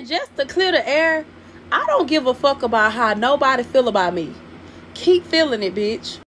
And just to clear the air, I don't give a fuck about how nobody feel about me. Keep feeling it, bitch.